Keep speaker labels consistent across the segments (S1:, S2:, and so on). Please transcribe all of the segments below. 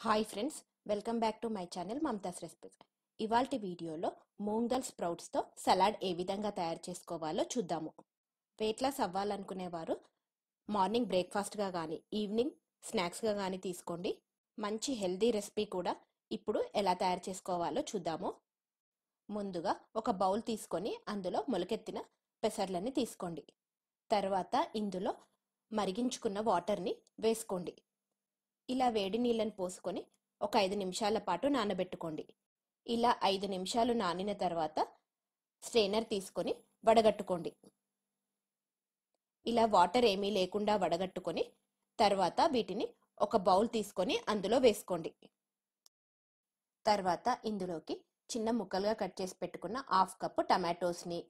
S1: Hi friends welcome back to my channel Mamata's recipes ఇవాల్టి వీడియోలో మూంగ్ దాల్ స్ప్రౌట్స్తో సలాడ్ ఏ విధంగా తయారు చేసుకోవాలో చూద్దాము. వెయిట్ లాస్ అవ్వాలనుకునేవారు మార్నింగ్ బ్రేక్ఫాస్ట్గా కానీ ఈవినింగ్ స్నాక్స్గా కానీ తీసుకోండి. మంచి హెల్దీ రెసిపీ కూడా ఇప్పుడు ఎలా తయారు చేసుకోవాలో చూద్దాము. ముందుగా ఒక బౌల్ తీసుకొని అందులో మొలకెత్తిన పెసర్లని తీసుకోండి. తర్వాత ఇందులో మరిగించుకున్న వాటర్ని వేసుకోండి. ఇలా వేడి నీళ్ళని పోసుకొని ఒక ఐదు నిమిషాల పాటు నానబెట్టుకోండి. ఇలా ఐదు నిమిషాలు నానిన తర్వాత స్ట్రెయినర్ తీసుకొని వడగట్టుకోండి. ఇలా వాటర్ ఏమీ లేకుండా వడగట్టుకొని తర్వాత వీటిని ఒక బౌల్ తీసుకొని అందులో వేసుకోండి. తర్వాత ఇందులోకి చిన్న ముక్కలుగా కట్ చేసి పెట్టుకున్న హాఫ్ కప్ టమాటోస్ని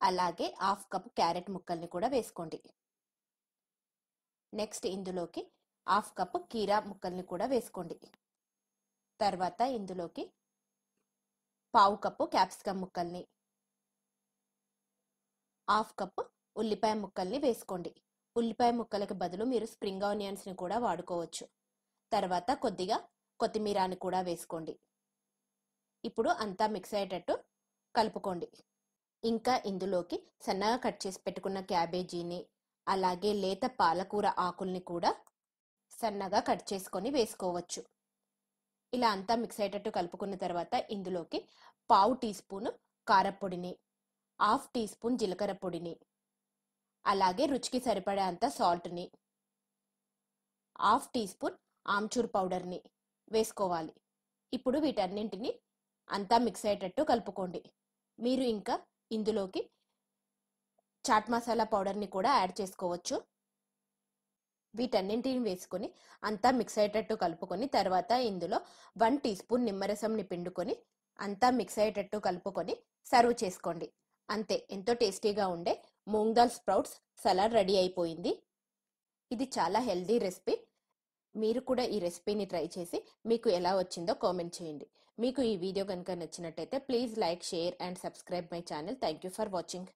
S1: అలాగే హాఫ్ కప్ క్యారెట్ ముక్కల్ని కూడా వేసుకోండి. నెక్స్ట్ ఇందులోకి హాఫ్ కప్ కీరా ముక్కల్ని కూడా వేసుకోండి. తర్వాత ఇందులోకి పావు కప్పు క్యాప్సికమ్ ముక్కల్ని హాఫ్ కప్ ఉల్లిపాయ ముక్కల్ని వేసుకోండి. ఉల్లిపాయ ముక్కలకు బదులు మీరు స్ప్రింగ్ ఆనియన్స్ని కూడా వాడుకోవచ్చు. తర్వాత కొద్దిగా కొత్తిమీరాని కూడా వేసుకోండి. ఇప్పుడు అంతా మిక్స్ అయ్యేటట్టు కలుపుకోండి. ఇంకా ఇందులోకి సన్నగా కట్ చేసి పెట్టుకున్న క్యాబేజీని అలాగే లేత పాలకూర ఆకుల్ని కూడా సన్నగా కట్ చేసుకొని వేసుకోవచ్చు. ఇలా అంతా మిక్స్ అయ్యేటట్టు కలుపుకున్న తర్వాత ఇందులోకి పావు టీ స్పూన్ కారపొడిని హాఫ్ టీ స్పూన్ జీలకర్ర పొడిని అలాగే రుచికి సరిపడే అంత సాల్ట్ని హాఫ్ టీ స్పూన్ ఆమ్చూర్ పౌడర్ని వేసుకోవాలి. ఇప్పుడు వీటన్నింటిని అంతా మిక్స్ అయ్యేటట్టు కలుపుకోండి. మీరు ఇంకా ఇందులోకి చాట్ మసాలా పౌడర్ని కూడా యాడ్ చేసుకోవచ్చు. వీటన్నింటిని వేసుకొని అంతా మిక్స్ అయ్యేటట్టు కలుపుకొని తర్వాత ఇందులో వన్ టీ స్పూన్ నిమ్మరసంని పిండుకొని అంతా మిక్స్ అయ్యేటట్టు కలుపుకొని సర్వ్ చేసుకోండి. అంతే ఎంతో టేస్టీగా ఉండే moong dal sprouts salad ready అయిపోయింది. ఇది చాలా హెల్దీ రెసిపీ. మీరు కూడా ఈ రెసిపీని ట్రై చేసి మీకు ఎలా వచ్చిందో కామెంట్ చేయండి. మీకు ఈ వీడియో కనుక నచ్చినట్టయితే please like share and subscribe my channel. Thank you for watching.